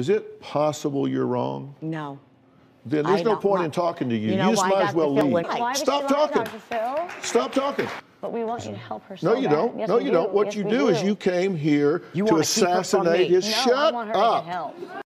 Is it possible you're wrong? No. Then there's I no point in talking to you. You know just might as well leave. Stop talking. Stop talking. But we want you to help her. No, you bad. don't. Yes, no, you do. don't. What Yes, you do, do, is you came here You to assassinate his. No, Shut up.